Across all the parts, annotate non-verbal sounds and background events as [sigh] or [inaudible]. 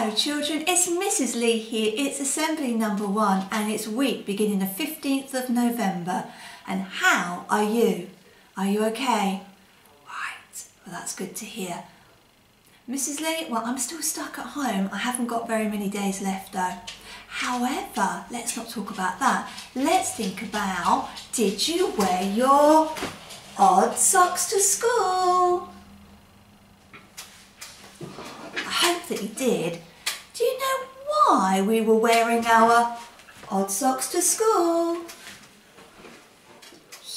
Hello children, it's Mrs Lee here. It's assembly number one and it's week beginning the 15th of November. And how are you? Are you okay? Right, well that's good to hear. Mrs Lee, well I'm still stuck at home. I haven't got very many days left though. However, let's not talk about that. Let's think about, did you wear your odd socks to school? I hope that you did. Do you know why we were wearing our odd socks to school?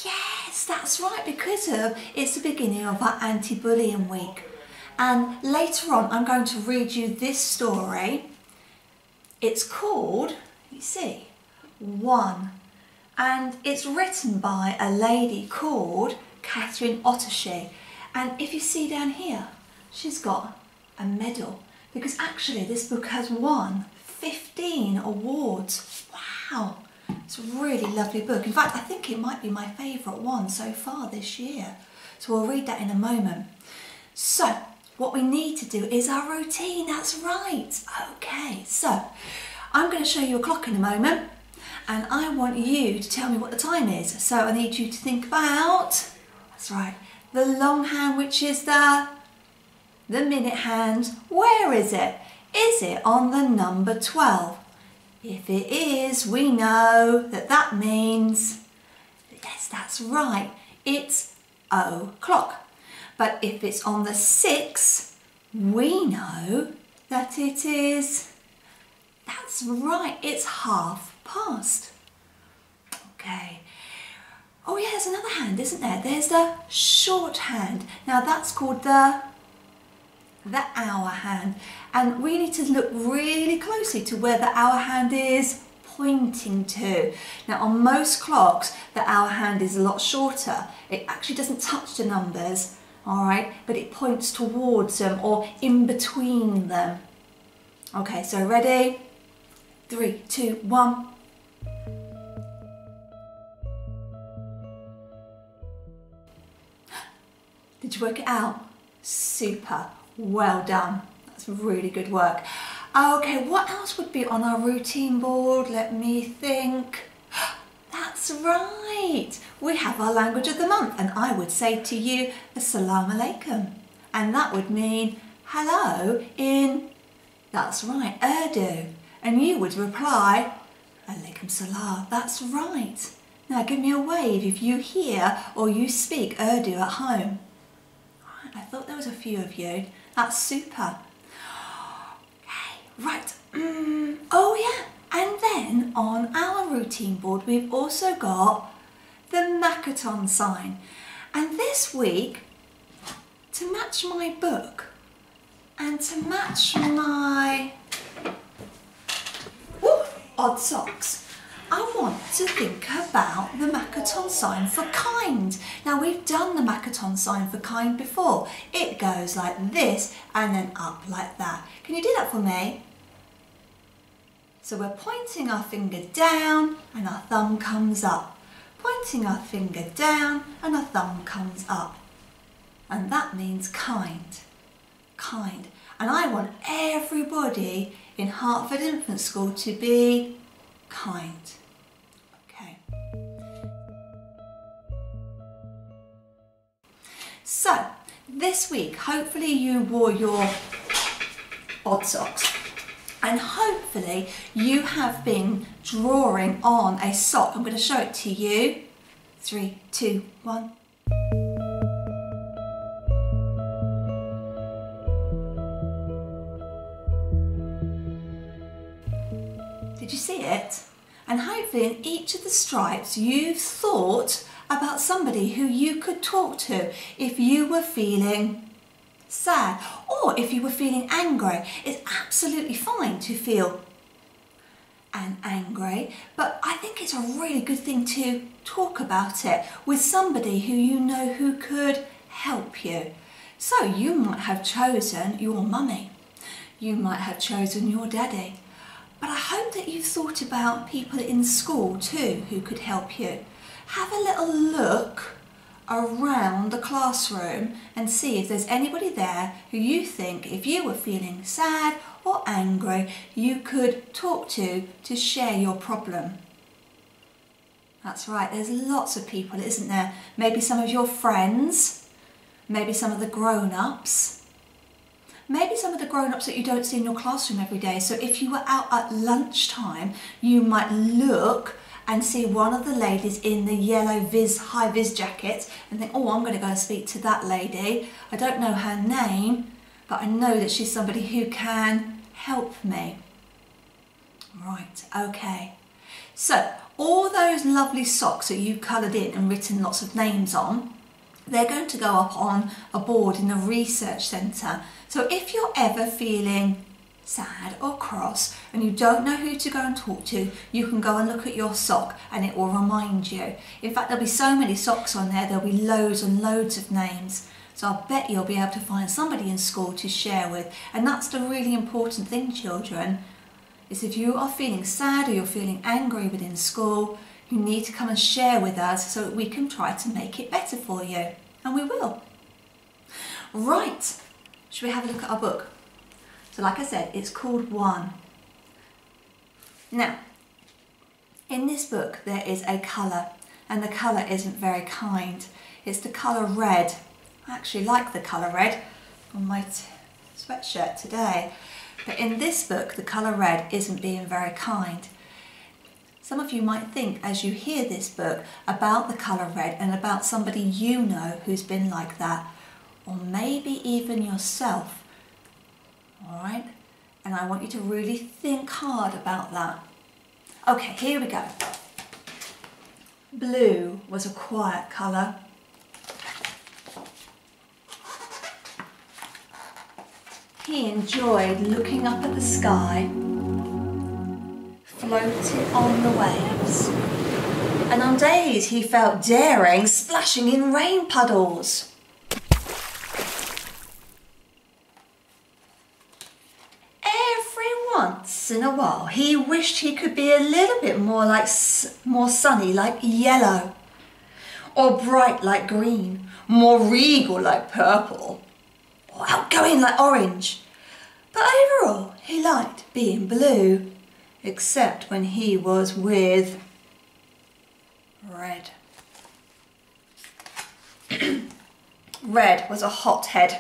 Yes, that's right, because of it's the beginning of our anti-bullying week. And later on, I'm going to read you this story. It's called, you see, One. And it's written by a lady called Kathryn Otoshi. And if you see down here, she's got a medal because actually this book has won 15 awards. Wow, it's a really lovely book. In fact, I think it might be my favourite one so far this year. So we'll read that in a moment. So, what we need to do is our routine, that's right. Okay, so I'm going to show you a clock in a moment and I want you to tell me what the time is. So I need you to think about, that's right, the long hand which is the the minute hand, where is it? Is it on the number 12? If it is, we know that that means, yes, that's right, it's o'clock. But if it's on the 6, we know that it is, that's right, it's half past. Okay. Oh yeah, there's another hand, isn't there? There's the short hand. Now that's called the the hour hand and we need to look really closely to where the hour hand is pointing to. Now on most clocks the hour hand is a lot shorter. It actually doesn't touch the numbers, all right, but it points towards them or in between them. Okay, so ready? Three, two, one. Did you work it out? Super. Well done. That's really good work. Uh, okay, what else would be on our routine board? Let me think. [gasps] That's right. We have our language of the month and I would say to you, Assalamu alaikum. And that would mean hello in, that's right, Urdu. And you would reply, Alaikum salam. That's right. Now give me a wave if you hear or you speak Urdu at home. I thought there was a few of you. That's super. Okay, right. Mm, oh yeah, and then on our routine board we've also got the Makaton sign. And this week, to match my book and to match my ooh, odd socks, I want to think about the Makaton sign for kind. Now we've done the Makaton sign for kind before. It goes like this and then up like that. Can you do that for me? So we're pointing our finger down and our thumb comes up. Pointing our finger down and our thumb comes up. And that means kind. Kind. And I want everybody in Hartford Infant School to be kind. So, this week, hopefully you wore your odd socks and hopefully you have been drawing on a sock. I'm going to show it to you. Three, two, one. Did you see it? And hopefully in each of the stripes you've thought about somebody who you could talk to if you were feeling sad or if you were feeling angry. It's absolutely fine to feel and angry, but I think it's a really good thing to talk about it with somebody who you know who could help you. So you might have chosen your mummy, you might have chosen your daddy, but I hope that you've thought about people in school too who could help you have a little look around the classroom and see if there's anybody there who you think if you were feeling sad or angry you could talk to to share your problem. That's right, there's lots of people, isn't there? Maybe some of your friends, maybe some of the grown-ups, maybe some of the grown-ups that you don't see in your classroom every day. So if you were out at lunchtime, you might look and see one of the ladies in the yellow vis high vis jacket and think, oh, I'm going to go and speak to that lady. I don't know her name, but I know that she's somebody who can help me. Right, okay. So all those lovely socks that you've coloured in and written lots of names on, they're going to go up on a board in the research centre. So if you're ever feeling sad or cross and you don't know who to go and talk to, you can go and look at your sock and it will remind you. In fact, there'll be so many socks on there, there'll be loads and loads of names. So I bet you'll be able to find somebody in school to share with. And that's the really important thing, children, is if you are feeling sad or you're feeling angry within school, you need to come and share with us so that we can try to make it better for you. And we will. Right, should we have a look at our book? So like I said, it's called One. Now, in this book there is a colour and the colour isn't very kind. It's the colour red. I actually like the colour red on my sweatshirt today. But in this book, the colour red isn't being very kind. Some of you might think as you hear this book about the colour red and about somebody you know who's been like that, or maybe even yourself all right? And I want you to really think hard about that. Okay, here we go. Blue was a quiet colour. He enjoyed looking up at the sky, floating on the waves. And on days he felt daring, splashing in rain puddles. In a while, he wished he could be a little bit more like more sunny like yellow, or bright like green, more regal like purple, or outgoing like orange. But overall, he liked being blue, except when he was with red. [clears throat] red was a hothead.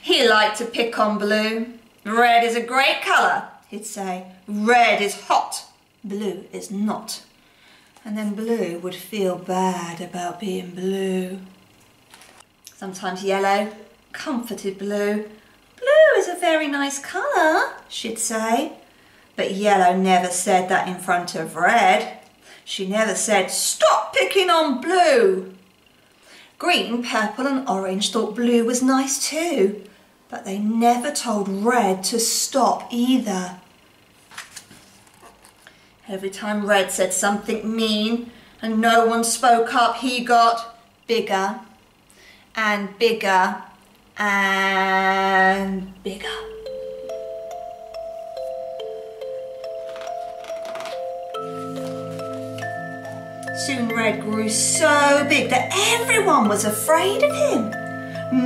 He liked to pick on blue. Red is a great colour, he'd say, red is hot, blue is not. And then blue would feel bad about being blue. Sometimes yellow, comforted blue. Blue is a very nice colour, she'd say. But yellow never said that in front of red. She never said, stop picking on blue. Green, purple and orange thought blue was nice too, but they never told red to stop either. Every time Red said something mean and no one spoke up, he got bigger and bigger and bigger. Soon Red grew so big that everyone was afraid of him.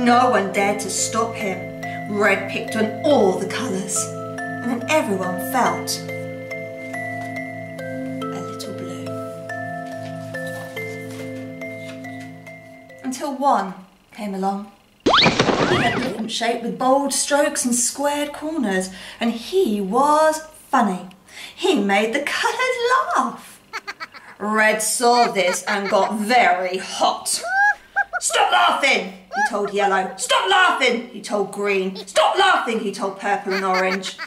No one dared to stop him. Red picked on all the colours and then everyone felt until one came along. He had a different shape with bold strokes and squared corners, and he was funny. He made the colours laugh. Red saw this and got very hot. Stop laughing, he told Yellow. Stop laughing, he told Green. Stop laughing, he told Purple and Orange.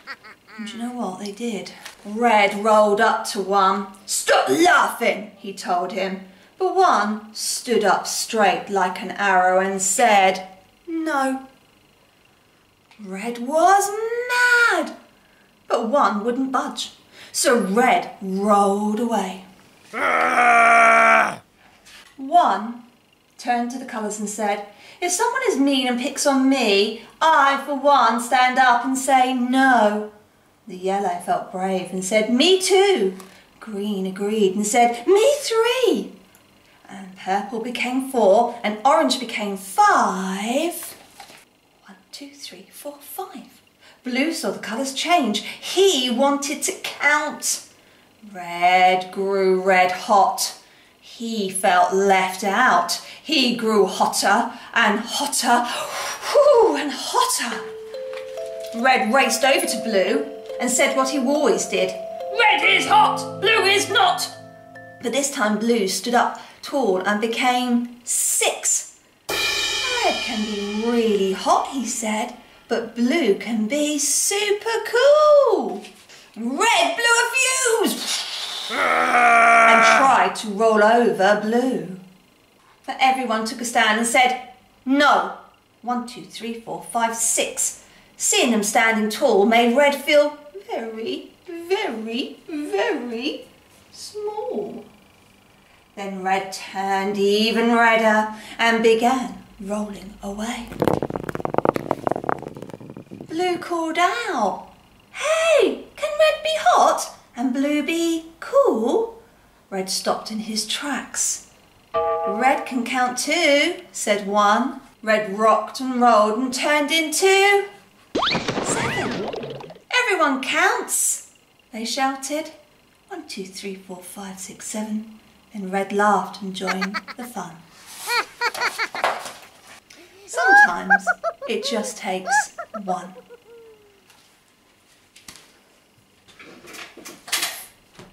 And you know what they did? Red rolled up to one. Stop laughing, he told him. But one stood up straight like an arrow and said, No. Red was mad, but one wouldn't budge. So Red rolled away. one turned to the colours and said, If someone is mean and picks on me, I, for one, stand up and say no. The yellow felt brave and said, Me too. Green agreed and said, Me three and purple became four, and orange became five. One, two, three, four, five. Blue saw the colours change. He wanted to count. Red grew red hot. He felt left out. He grew hotter and hotter, whoo, and hotter. Red raced over to Blue and said what he always did. Red is hot, blue is not. But this time Blue stood up tall and became six. Red can be really hot, he said, but blue can be super cool. Red blew a fuse and tried to roll over blue. But everyone took a stand and said, no. One, two, three, four, five, six. Seeing them standing tall made Red feel very, very, very small. Then Red turned even redder and began rolling away. Blue called out, Hey, can Red be hot and Blue be cool? Red stopped in his tracks. Red can count too, said one. Red rocked and rolled and turned into seven. Everyone counts, they shouted. One, two, three, four, five, six, seven. Then Red laughed and joined the fun. Sometimes it just takes one.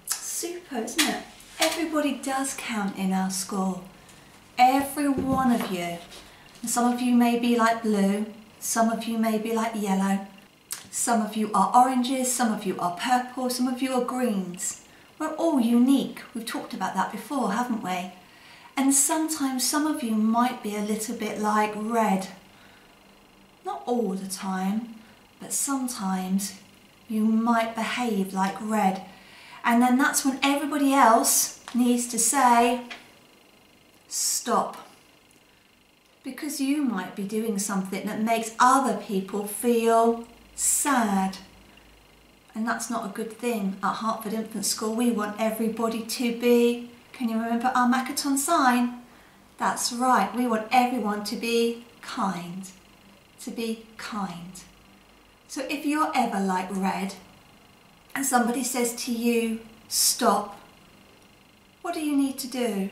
Super, isn't it? Everybody does count in our school. Every one of you. Some of you may be like blue, some of you may be like yellow, some of you are oranges, some of you are purple, some of you are greens. We're all unique. We've talked about that before, haven't we? And sometimes some of you might be a little bit like red. Not all the time, but sometimes you might behave like red. And then that's when everybody else needs to say, stop. Because you might be doing something that makes other people feel sad. And that's not a good thing. At Hartford Infant School, we want everybody to be, can you remember our Makaton sign? That's right, we want everyone to be kind. To be kind. So if you're ever like red and somebody says to you, stop, what do you need to do?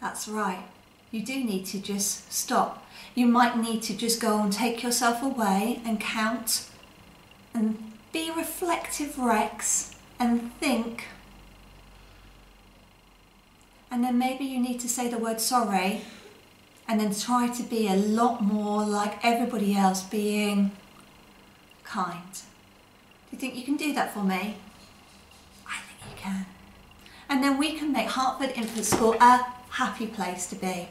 That's right, you do need to just stop. You might need to just go and take yourself away and count and be reflective Rex and think. And then maybe you need to say the word sorry and then try to be a lot more like everybody else being kind. Do you think you can do that for me? I think you can. And then we can make Hartford Infant School a happy place to be.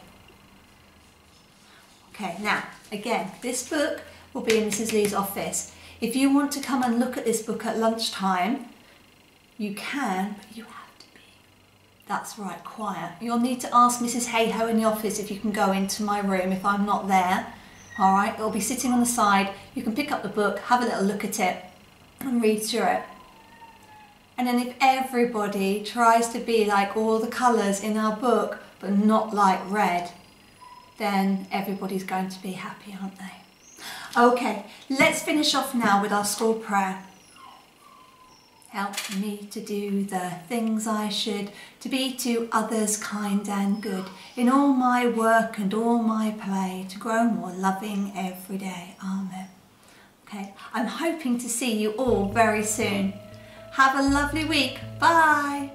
Okay, now, again, this book will be in Mrs. Lee's office. If you want to come and look at this book at lunchtime, you can, but you have to be, that's right, quiet. You'll need to ask Mrs. Hayho in the office if you can go into my room if I'm not there. All right, it'll be sitting on the side. You can pick up the book, have a little look at it and read through it. And then if everybody tries to be like all the colours in our book, but not like red, then everybody's going to be happy, aren't they? Okay, let's finish off now with our school prayer. Help me to do the things I should, to be to others kind and good, in all my work and all my play, to grow more loving every day. Amen. Okay, I'm hoping to see you all very soon. Have a lovely week. Bye.